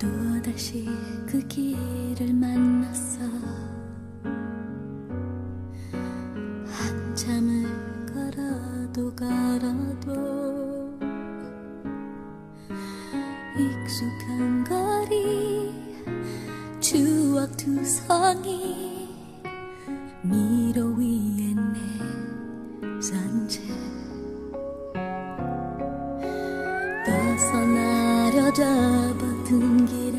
또다시 그 길을 만났어 한참을 걸어도 걸어도 익숙한 거리 추억 두성이 미로 위에 내 산책 벗어나려 잡아 둔 길에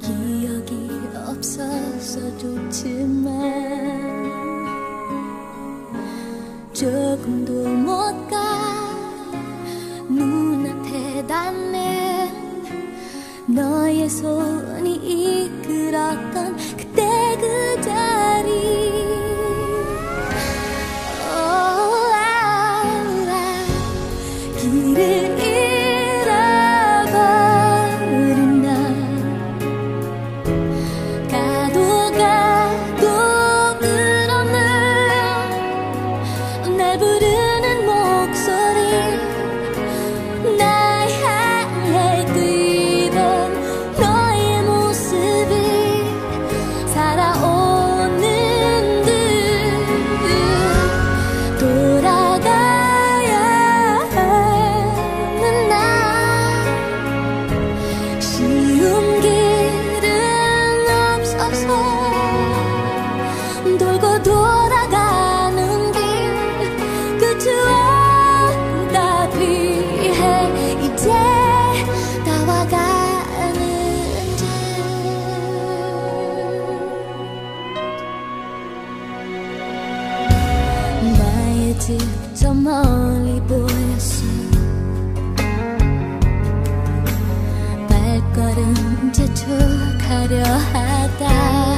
기억이 없어서 좋지만 조금도 못 가 눈앞에 닿는 너의 손이 이끌었던 그때 그자 부르는 목소리 날 향해 뛰던 너의 모습이 살아오는 듯 돌아가야 하는 날 쉬운 길은 없어서 돌고 돌아 저 멀리 보였어. 발걸음 재촉하려 하다